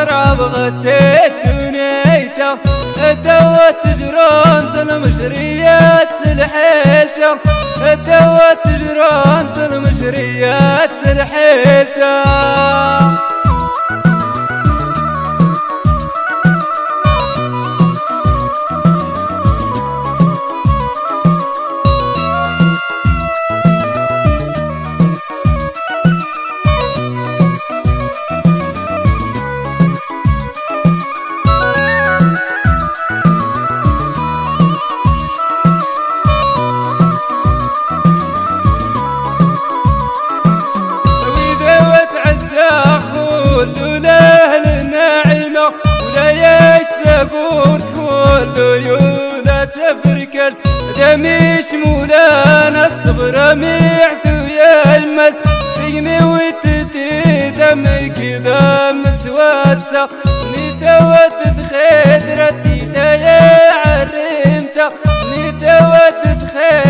خراب غسيت دنيتا دوت تجران ظلم مجريات سلحيتا دوت تجران ظلم مجريات دميش مولانا الصبر ميعت ويا المس سيمي وتدي دمي كذا مسواسة نتوت تخيد ردي يا عرمتا نتوت تخيد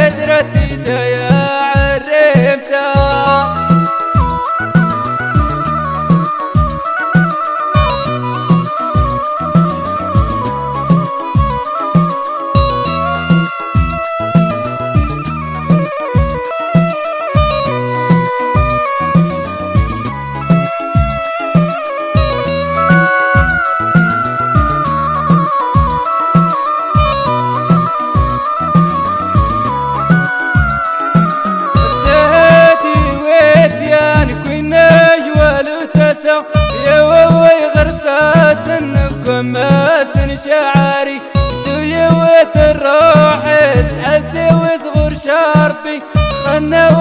know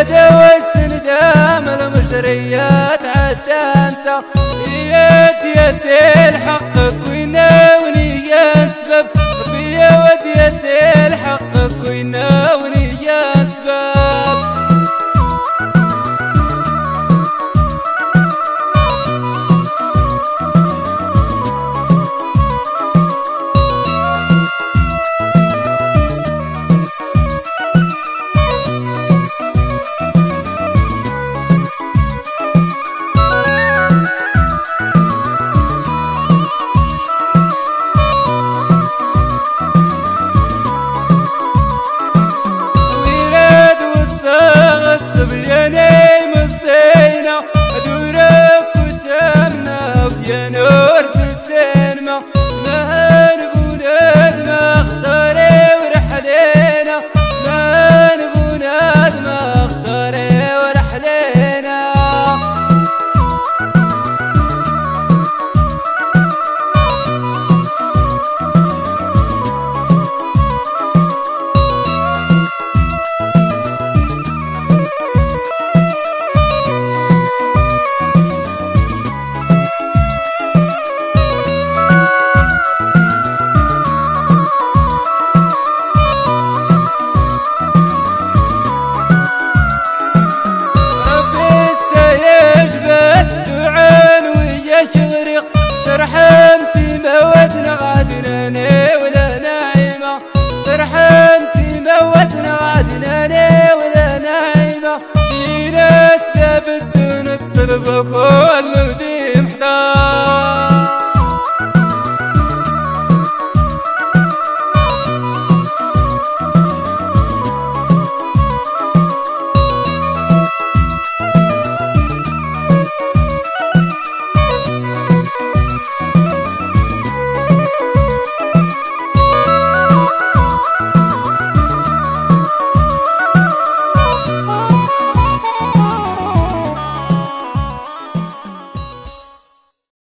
اليد والسندام المشريات عسى انسى يا يسير ترحم